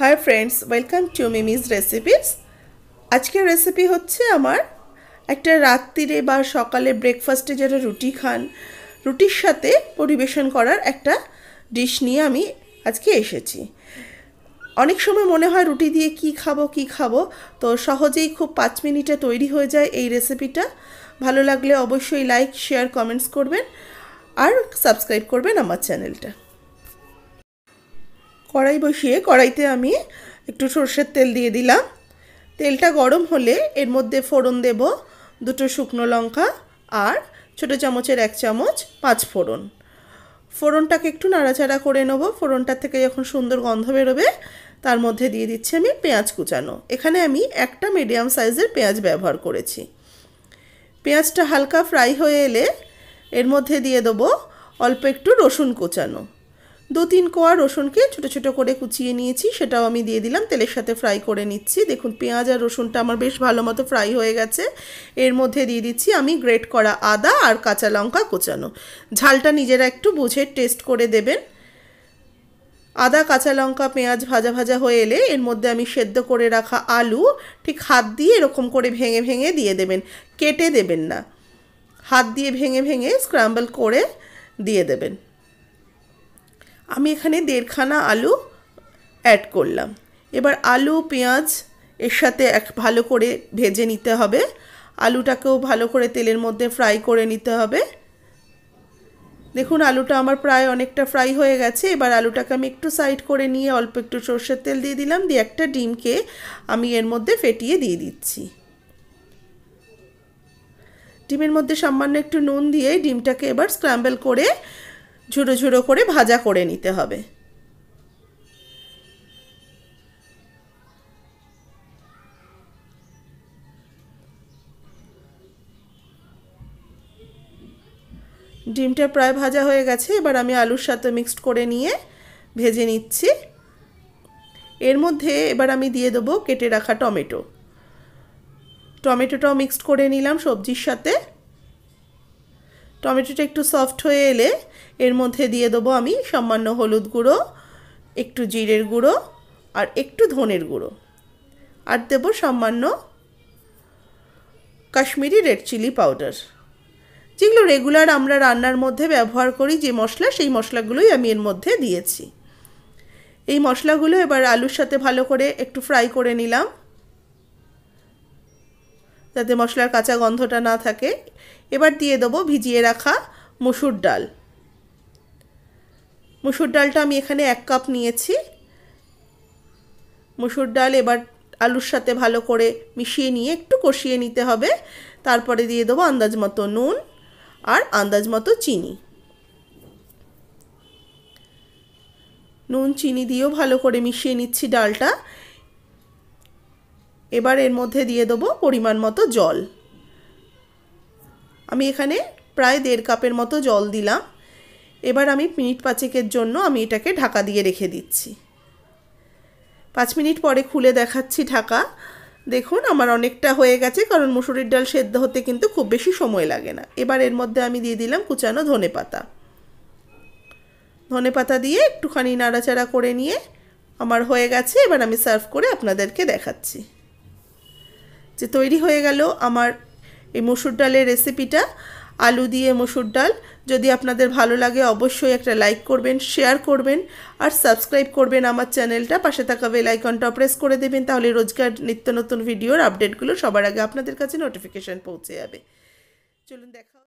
Hi friends welcome to Mimi's recipes আজকের recipe হচ্ছে আমার একটা রাত্রিরে বা সকালে ব্রেকফাস্টে যারা রুটি খান, রুটির সাথে পরিবেশন করার একটা ডিশ নিয়ে আমি আজকে এসেছি। অনেক সময় মনে হয় রুটি দিয়ে কি খাব কি খাব, তো সহজেই খুব পাঁচ মিনিটে তৈরি হয়ে যায় এই রেসিপিটা ভালো লাগলে অবশ্যই লাইক শেয়ার কমেন্টস করবেন, আর সাবস্ক্রাইব করবেন আমার চ্যানেলটা কড়াই বসিয়ে কড়াইতে আমি একটু সর্ষের তেল দিয়ে দিলাম। তেলটা গরম হলে এর মধ্যে ফোড়ন দেব দুটো শুকনো লঙ্কা আর ছোটো চামচের এক চামচ পাঁচ ফোড়ন। ফোড়নটাকে একটু নাড়াচাড়া করে নেব। ফোড়নটার থেকে যখন সুন্দর গন্ধ বেরোবে, তার মধ্যে দিয়ে দিচ্ছি আমি পেঁয়াজ কুচানো। এখানে আমি একটা মিডিয়াম সাইজের পেঁয়াজ ব্যবহার করেছি। পেঁয়াজটা হালকা ফ্রাই হয়ে এলে এর মধ্যে দিয়ে দেবো অল্প একটু রসুন কুচানো। দু তিন কোয়া রসুনকে ছোটো ছোটো করে কুচিয়ে নিয়েছি, সেটাও আমি দিয়ে দিলাম। তেলের সাথে ফ্রাই করে নিচ্ছি। দেখুন, পেঁয়াজ আর রসুনটা আমার বেশ ভালো মতো ফ্রাই হয়ে গেছে। এর মধ্যে দিয়ে দিচ্ছি আমি গ্রেট করা আদা আর কাঁচা লঙ্কা কোচানো। ঝালটা নিজেরা একটু বুঝে টেস্ট করে দেবেন। আদা, কাঁচা লঙ্কা, পেঁয়াজ ভাজা ভাজা হয়ে এলে এর মধ্যে আমি সেদ্ধ করে রাখা আলু ঠিক হাত দিয়ে এরকম করে ভেঙে ভেঙে দিয়ে দেবেন। কেটে দেবেন না। হাত দিয়ে ভেঙে ভেঙে স্ক্রাম্বল করে দিয়ে দেবেন। আমি এখানে দেড়খানা আলু অ্যাড করলাম। এবার আলু, পেঁয়াজ এর সাথে এক ভালো করে ভেজে নিতে হবে। আলুটাকেও ভালো করে তেলের মধ্যে ফ্রাই করে নিতে হবে। দেখুন, আলুটা আমার প্রায় অনেকটা ফ্রাই হয়ে গেছে। এবার আলুটাকে আমি একটু সাইড করে নিয়ে অল্প একটু সর্ষের তেল দিয়ে দিলাম। দিয়ে একটা ডিমকে আমি এর মধ্যে ফেটিয়ে দিয়ে দিচ্ছি। ডিমের মধ্যে সামান্য একটু নুন দিয়ে ডিমটাকে এবার স্ক্র্যাম্বল করে ঝুড়ো ঝুড়ো করে ভাজা করে নিতে হবে। ডিমটা প্রায় ভাজা হয়ে গেছে, এবার আমি আলুর সাথে মিক্সড করে নিয়ে ভেজে নিচ্ছি। এর মধ্যে এবার আমি দিয়ে দেবো কেটে রাখা টমেটো। টমেটোটাও মিক্সড করে নিলাম সবজির সাথে। টমেটোটা একটু সফট হয়ে এলে এর মধ্যে দিয়ে দেবো আমি সামান্য হলুদ গুঁড়ো, একটু জিরের গুঁড়ো আর একটু ধনের গুঁড়ো। আর দেব সামান্য কাশ্মীরি রেড চিলি পাউডার। যেগুলো রেগুলার আমরা রান্নার মধ্যে ব্যবহার করি, যে মশলা, সেই মশলাগুলোই আমি এর মধ্যে দিয়েছি। এই মশলাগুলো এবার আলুর সাথে ভালো করে একটু ফ্রাই করে নিলাম। যাতে মশলার কাঁচা গন্ধটা না থাকে। এবার দিয়ে দেবো ভিজিয়ে রাখা মুসুর ডাল। মুসুর ডালটা আমি এখানে এক কাপ নিয়েছি। মুসুর ডাল এবার আলুর সাথে ভালো করে মিশিয়ে নিয়ে একটু কষিয়ে নিতে হবে। তারপরে দিয়ে দেবো আন্দাজ মতো নুন আর আন্দাজ মতো চিনি। নুন, চিনি দিয়েও ভালো করে মিশিয়ে নিচ্ছি ডালটা। এবার এর মধ্যে দিয়ে দেবো পরিমাণ মতো জল। আমি এখানে প্রায় দেড় কাপের মতো জল দিলাম। এবার আমি মিনিট পাঁচেকের জন্য আমি এটাকে ঢাকা দিয়ে রেখে দিচ্ছি। পাঁচ মিনিট পরে খুলে দেখাচ্ছি ঢাকা। দেখুন, আমার অনেকটা হয়ে গেছে, কারণ মুসুরির ডাল সেদ্ধ হতে কিন্তু খুব বেশি সময় লাগে না। এবার এর মধ্যে আমি দিয়ে দিলাম কুচানো ধনে পাতা। ধনে পাতা দিয়ে একটুখানি নাড়াচাড়া করে নিয়ে আমার হয়ে গেছে, এবার আমি সার্ভ করে আপনাদেরকে দেখাচ্ছি। যে তৈরি হয়ে গেল আমার এই মসুর ডালের রেসিপিটা। আলু দিয়ে মসুর ডাল। যদি আপনাদের ভালো লাগে অবশ্যই একটা লাইক করবেন, শেয়ার করবেন আর সাবস্ক্রাইব করবেন আমার চ্যানেলটা। পাশে থাকা বেল আইকনটা প্রেস করে দেবেন তাহলে রোজকার নিত্য নতুন ভিডিওর আপডেটগুলো সবার আগে আপনাদের কাছে নোটিফিকেশান পৌঁছে যাবে। চলুন দেখা